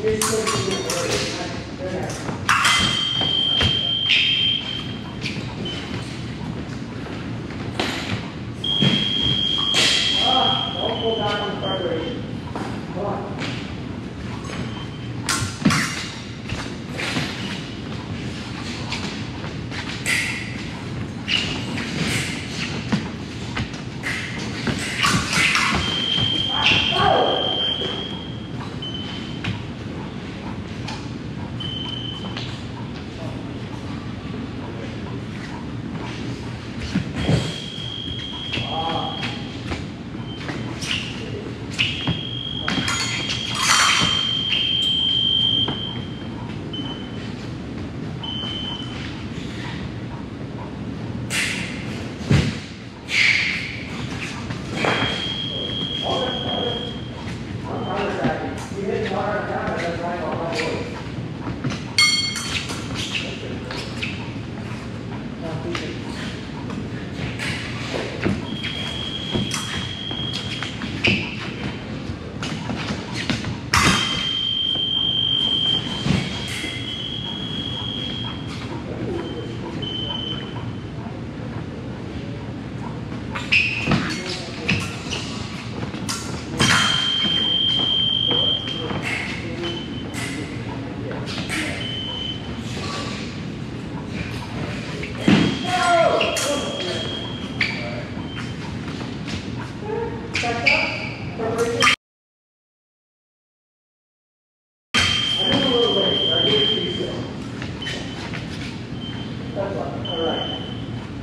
Thank you.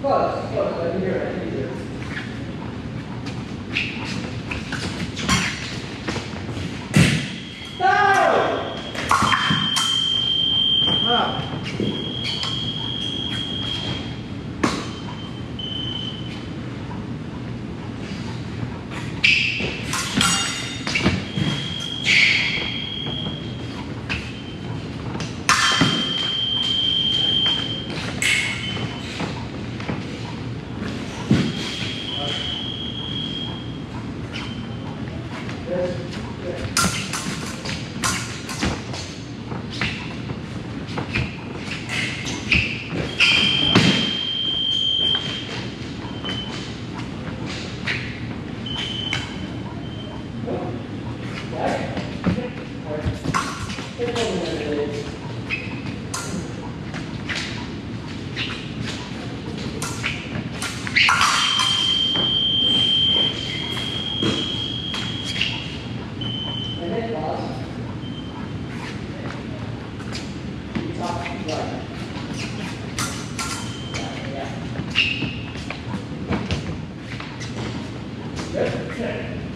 过了，过了。Good. Okay.